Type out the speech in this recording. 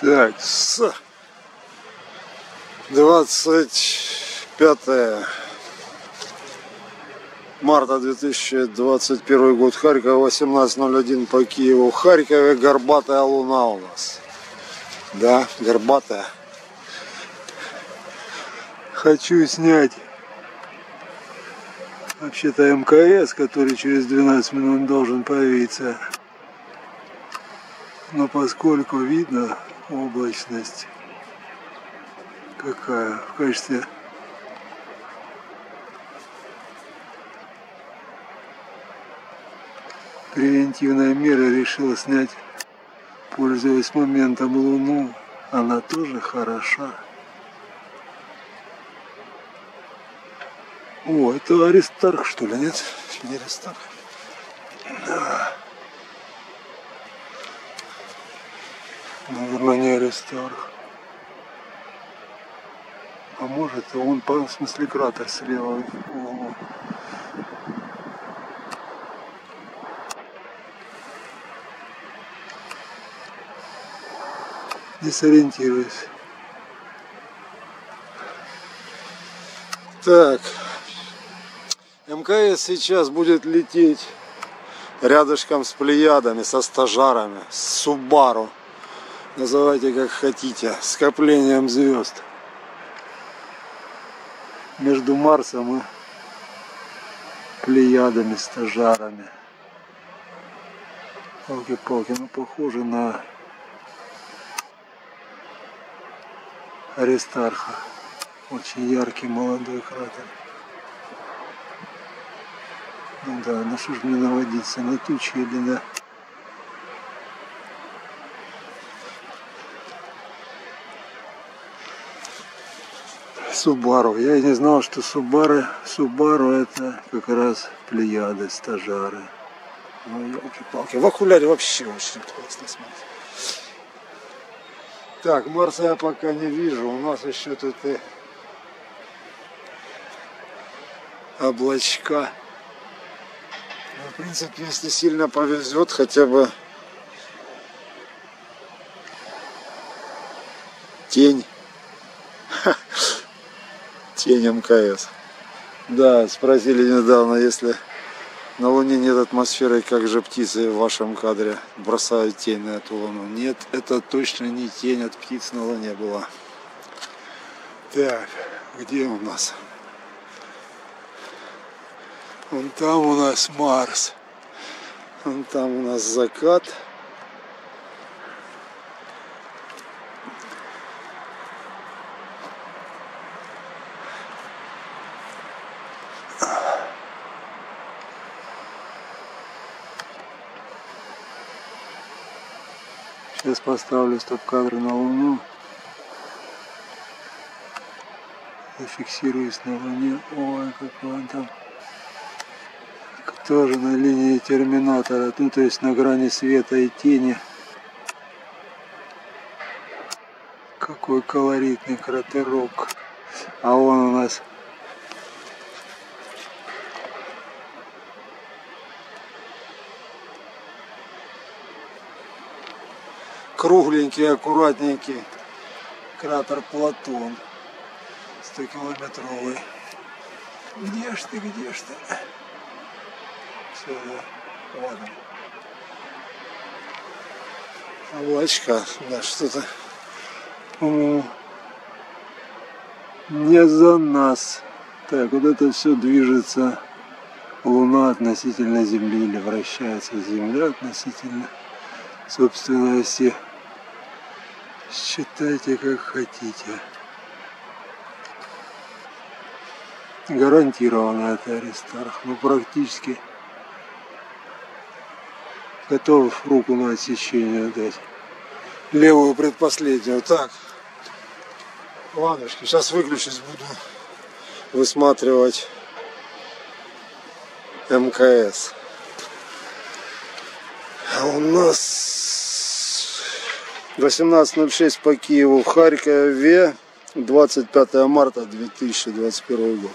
Так, с 25 марта 2021 год, Харьков, 18.01 по Киеву. Харькове горбатая луна у нас. Да, горбатая. Хочу снять вообще-то МКС, который через 12 минут должен появиться. Но поскольку видно облачность какая в качестве превентивной меры решил снять, пользуясь моментом Луну. Она тоже хороша. О, это Аристарх, что ли, нет? Не Аристарх. Да. Наверное, не Аристарх. А может, он, в смысле, кратер слева в. Десориентируюсь. Так. МКС сейчас будет лететь рядышком с плеядами, со стажарами, с Субару. Называйте как хотите. Скоплением звезд. Между Марсом и плеядами, стажарами. Палки-палки, ну похоже на Аристарха. Очень яркий молодой кратер. Ну да, ну что ж мне наводиться, на тучи или на... Субару. Я и не знал, что Субары, Субару это как раз плеяды, стажары. Ну, елки-палки. В окуляре вообще очень классно смотреть. Так, Марса я пока не вижу. У нас еще тут и облачка. Ну, в принципе, если сильно повезет, хотя бы тень. Тень МКС. Да, спросили недавно, если на Луне нет атмосферы, как же птицы в вашем кадре бросают тень на эту Луну? Нет, это точно не тень от птиц на Луне была. Так, где у нас? Вон там у нас Марс. Вон там у нас закат. Сейчас поставлю стоп-кадр на Луну. Зафиксируюсь на Луне. Ой, какой он там. Тоже на линии терминатора. Ну, то есть на грани света и тени. Какой колоритный кратерок. А он у нас кругленький, аккуратненький кратер Платон 100 километровый. Где ж ты, где ж ты? Все, да, ладно. Облачка, да, что-то, не за нас. Так, вот это все движется. Луна относительно Земли или вращается Земля относительно собственной оси. Считайте как хотите. Гарантированно это Аристарх. Ну практически готов руку на отсечение дать. Левую предпоследнюю. Так. Ладушки, сейчас выключусь, буду высматривать МКС. А у нас 18.06 по Киеву в Харькове, 25 марта 2021 год.